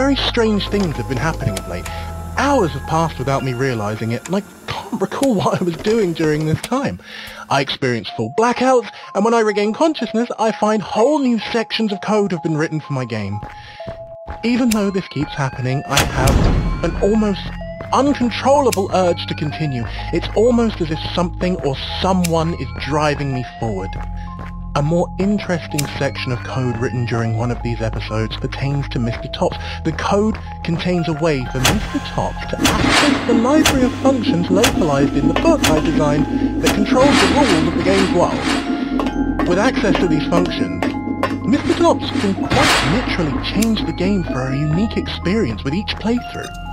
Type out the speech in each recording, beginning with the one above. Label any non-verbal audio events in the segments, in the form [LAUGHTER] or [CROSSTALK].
very strange things have been happening of late. Hours have passed without me realizing it, and I can't [LAUGHS] recall what I was doing during this time. I experience full blackouts, and when I regain consciousness, I find whole new sections of code have been written for my game. Even though this keeps happening, I have an almost uncontrollable urge to continue. It's almost as if something or someone is driving me forward. A more interesting section of code written during one of these episodes pertains to Mr. Tops. The code contains a way for Mr. Tops to access the library of functions localized in the book I designed that controls the rules of the game's world. With access to these functions, Mr. Tops can quite literally change the game for a unique experience with each playthrough.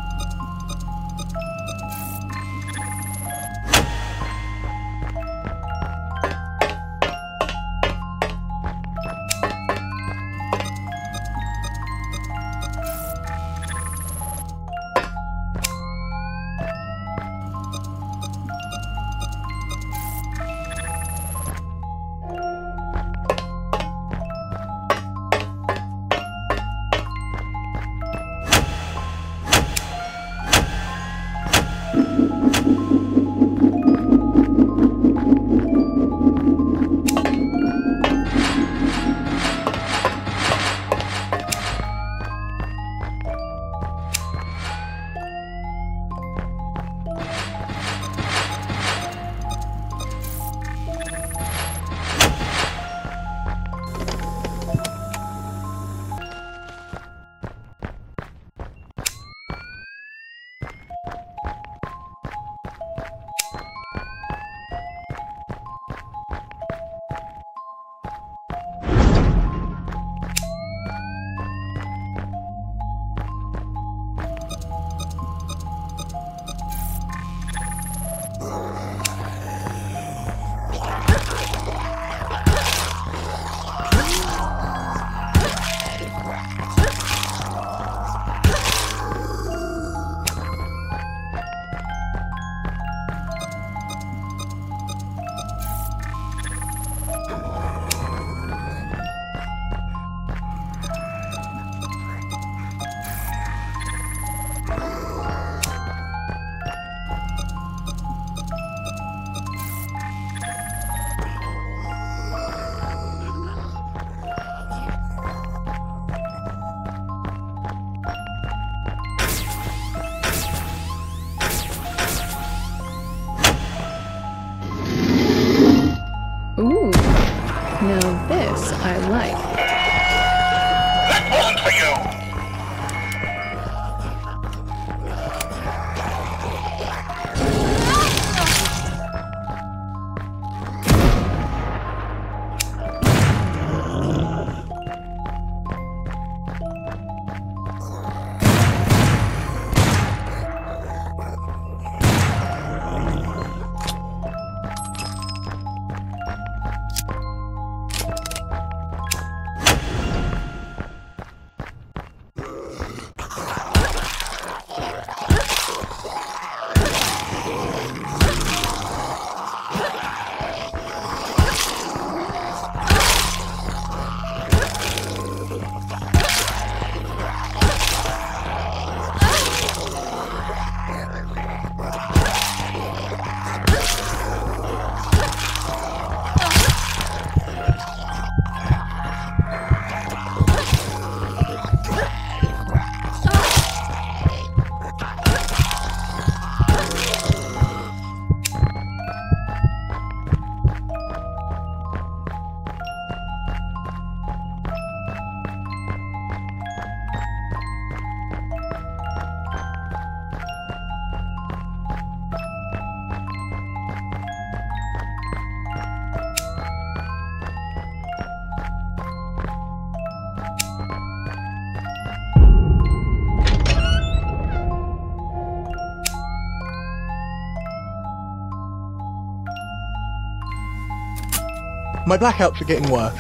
My blackouts are getting worse.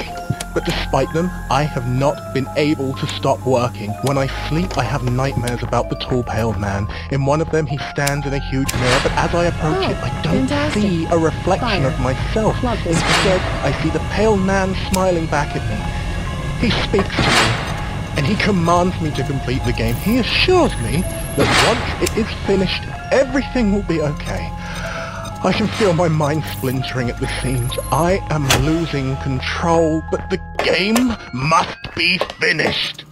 But despite them, I have not been able to stop working. When I sleep, I have nightmares about the tall pale man. In one of them, he stands in a huge mirror, but as I approach Oh, it, I don't fantastic. see a reflection Fire. of myself. Instead, I see the pale man smiling back at me. He speaks to me, and he commands me to complete the game. He assures me that once it is finished, everything will be okay. I can feel my mind splintering at the seams. I am losing control, but the game must be finished.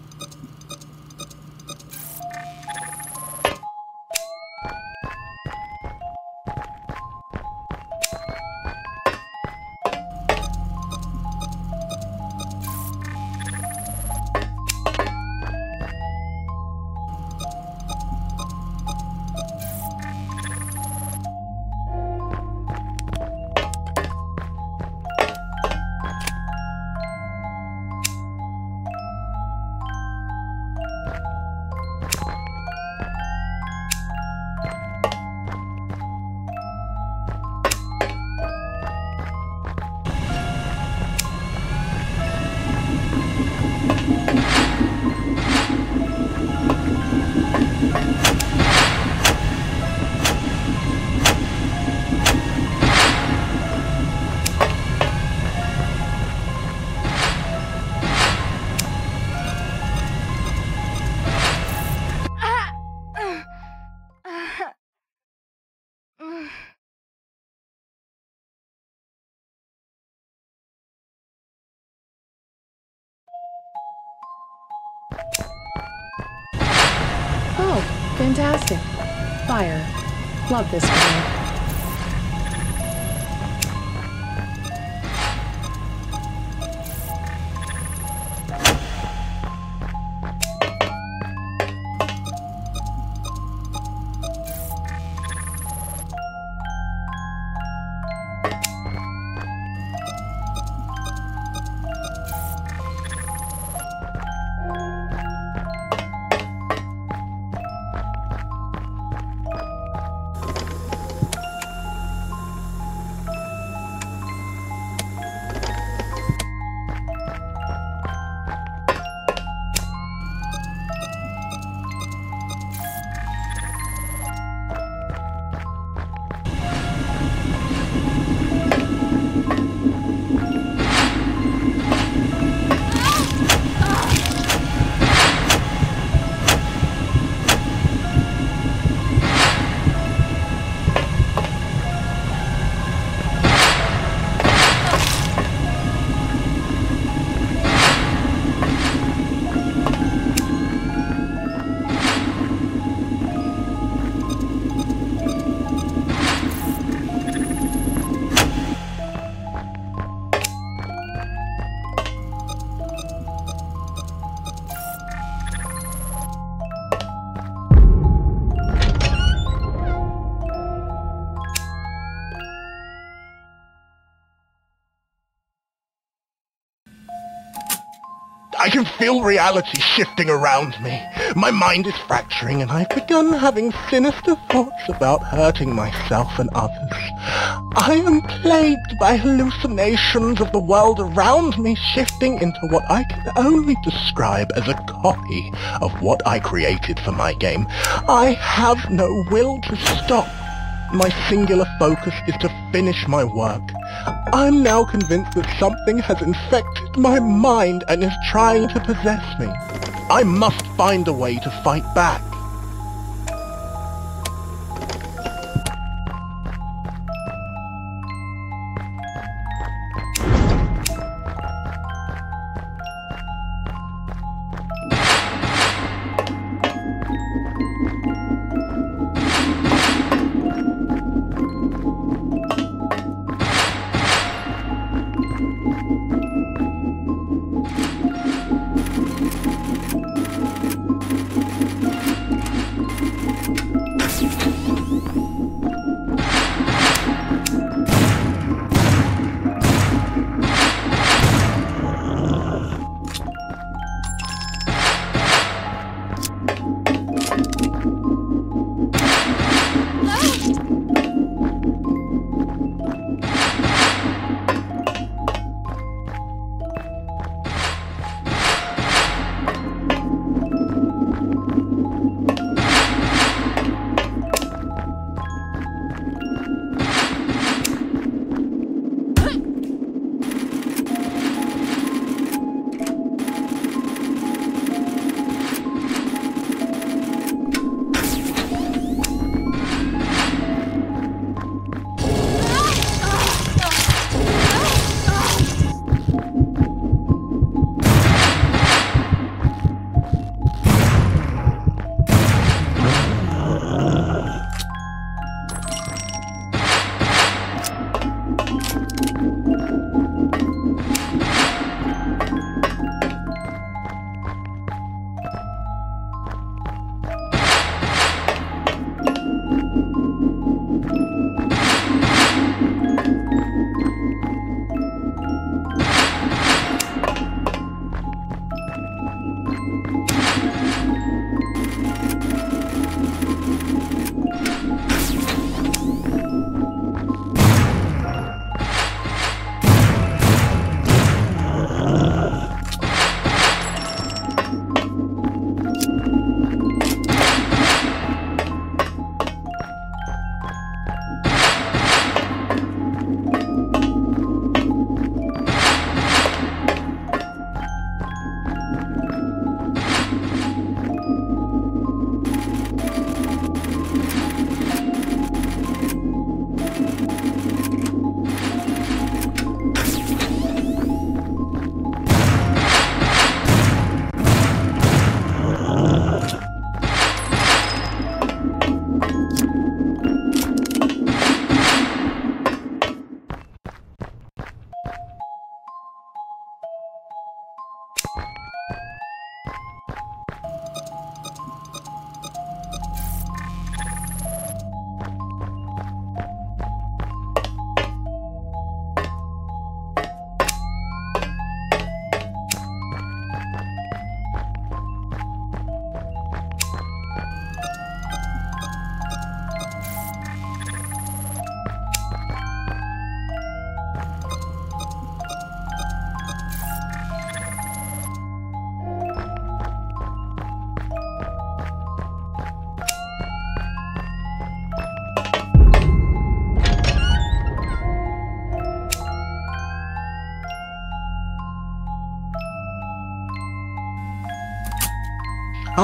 Fantastic. Fire. Love this video. Can feel reality shifting around me. My mind is fracturing and I've begun having sinister thoughts about hurting myself and others. I am plagued by hallucinations of the world around me shifting into what I can only describe as a copy of what I created for my game. I have no will to stop. My singular focus is to finish my work. I'm now convinced that something has infected my mind and is trying to possess me. I must find a way to fight back.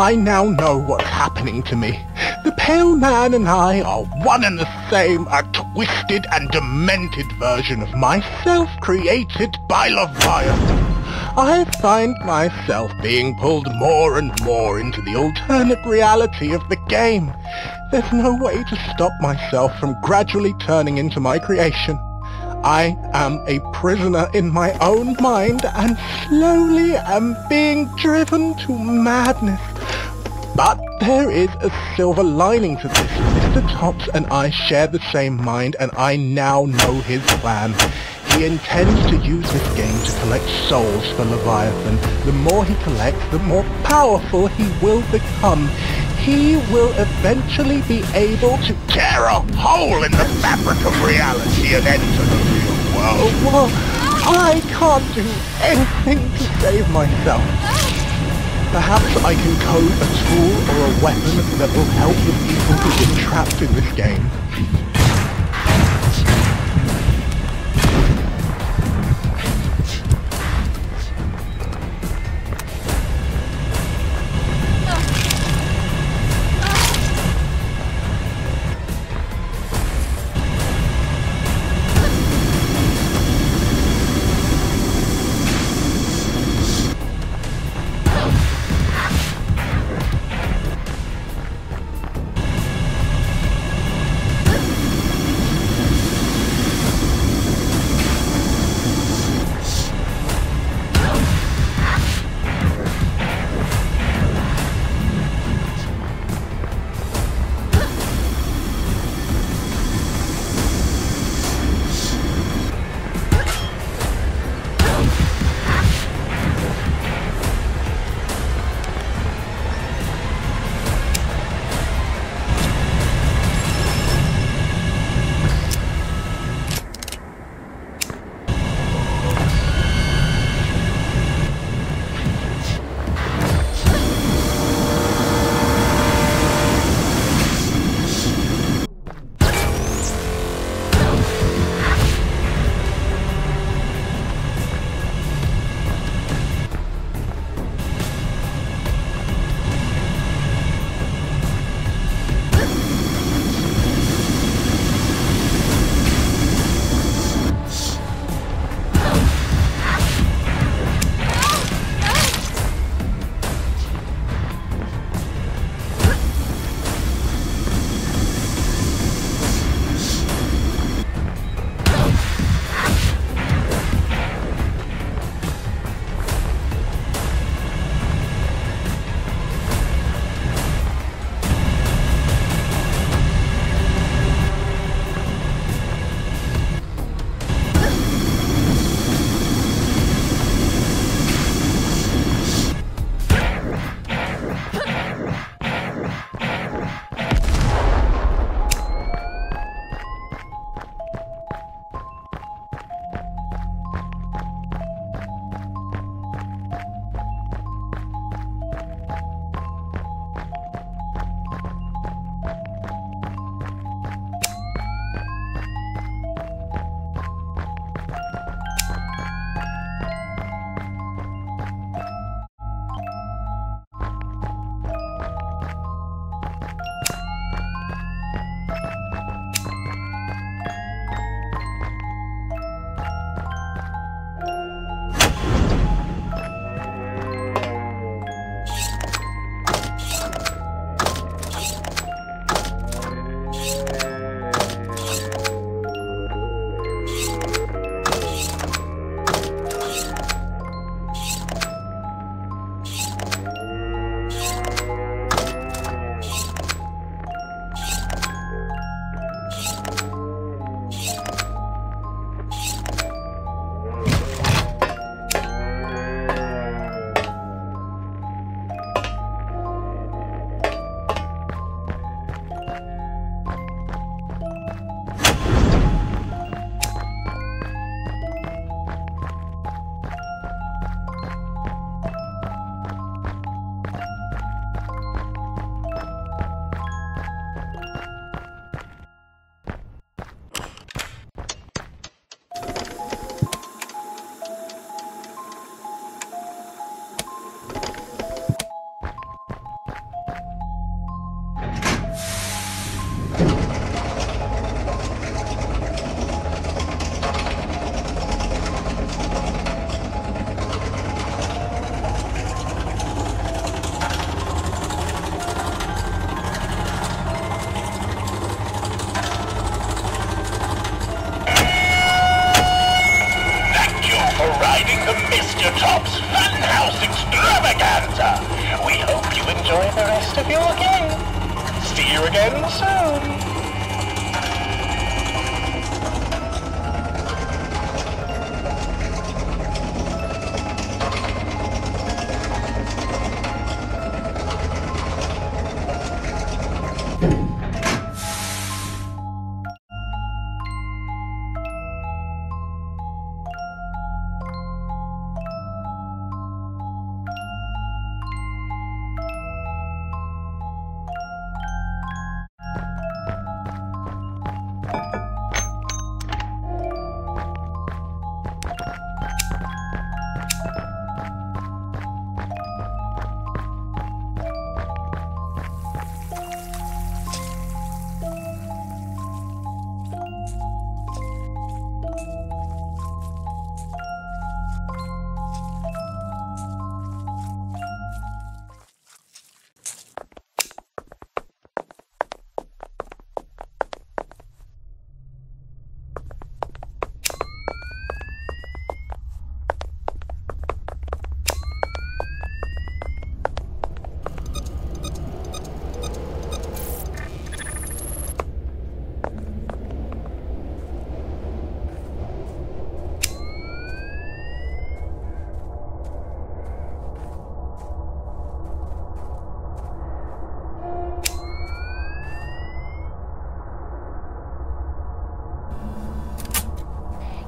I now know what's happening to me. The Pale Man and I are one and the same, a twisted and demented version of myself created by Leviathan. I find myself being pulled more and more into the alternate reality of the game. There's no way to stop myself from gradually turning into my creation. I am a prisoner in my own mind and slowly am being driven to madness. But there is a silver lining to this. Mr. Tops and I share the same mind and I now know his plan. He intends to use this game to collect souls for Leviathan. The more he collects, the more powerful he will become. He will eventually be able to tear a hole in the fabric of reality and enter the real world. Well, I can't do anything to save myself. Perhaps I can code a tool or a weapon that will help the people who've been trapped in this game.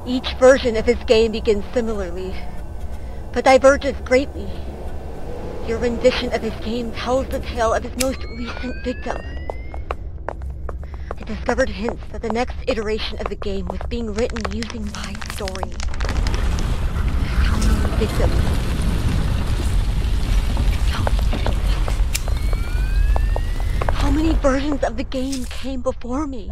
Each version of his game begins similarly, but diverges greatly. Your rendition of his game tells the tale of his most recent victim. I discovered hints that the next iteration of the game was being written using my story. Victims? How many versions of the game came before me?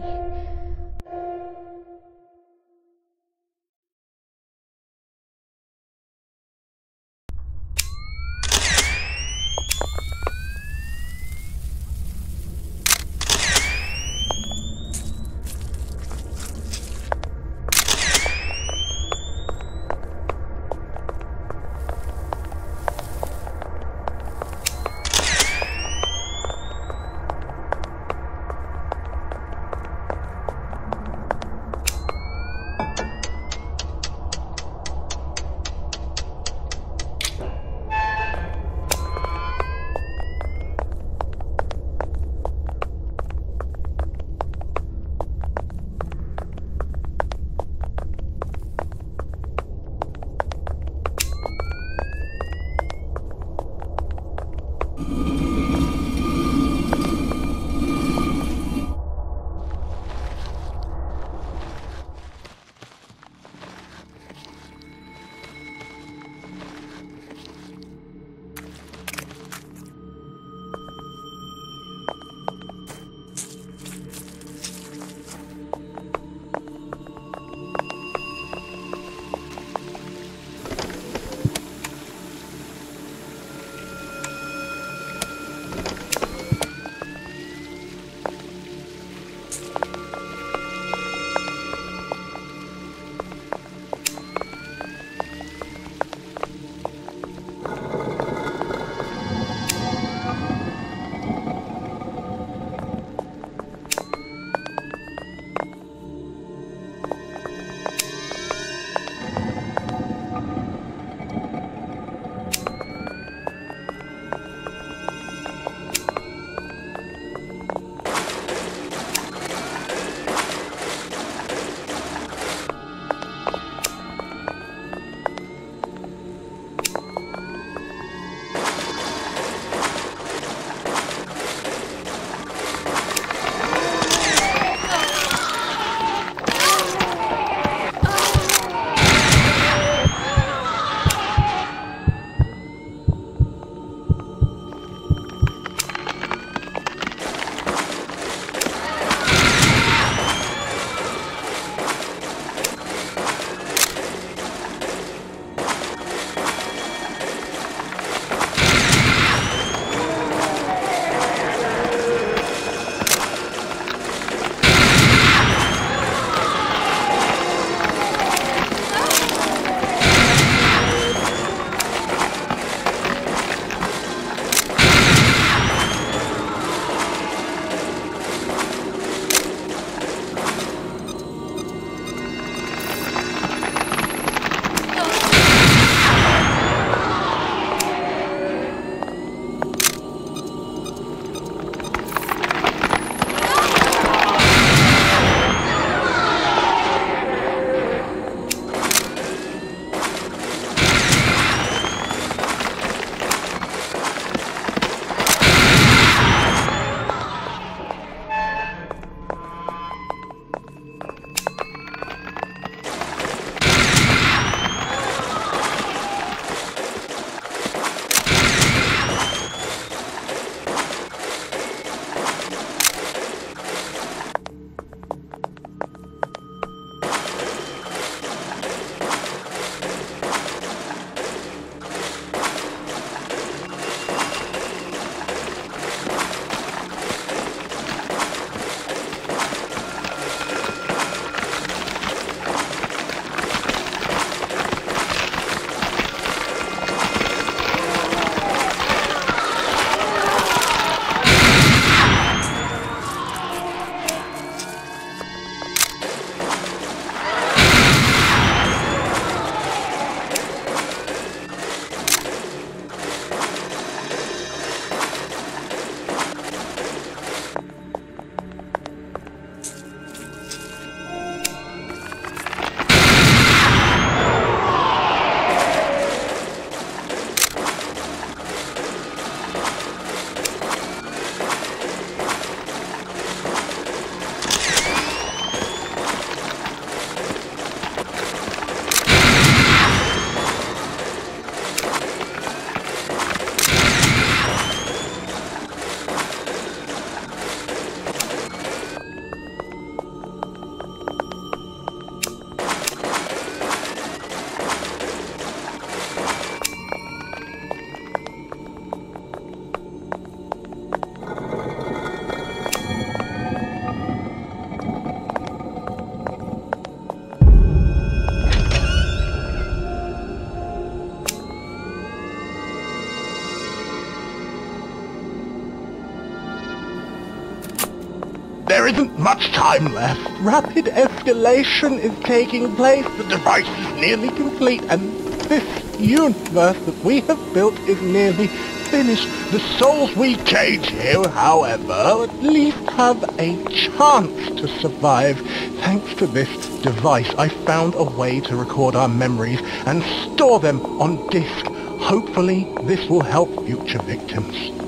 There isn't much time left. Rapid escalation is taking place. The device is nearly complete, and this universe that we have built is nearly finished. The souls we cage here, however, at least have a chance to survive. Thanks to this device, I found a way to record our memories and store them on disk. Hopefully, this will help future victims.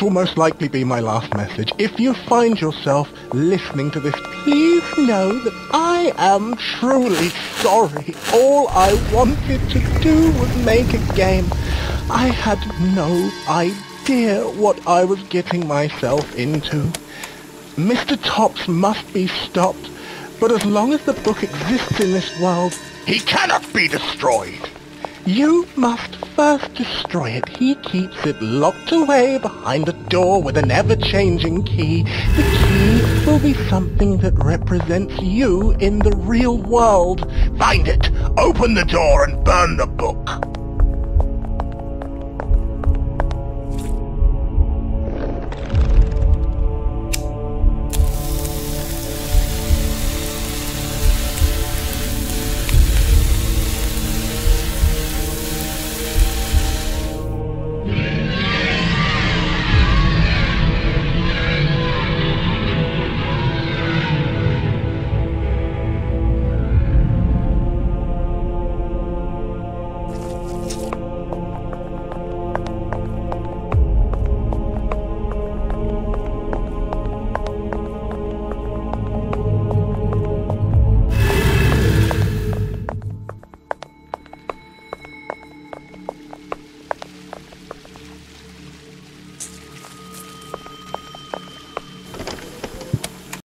This will most likely be my last message. If you find yourself listening to this, please know that I am truly sorry. All I wanted to do was make a game. I had no idea what I was getting myself into. Mr. Tops must be stopped, but as long as the book exists in this world, he cannot be destroyed. You must first destroy it. He keeps it locked away behind a door with an ever-changing key. The key will be something that represents you in the real world. Find it, open the door and burn the book.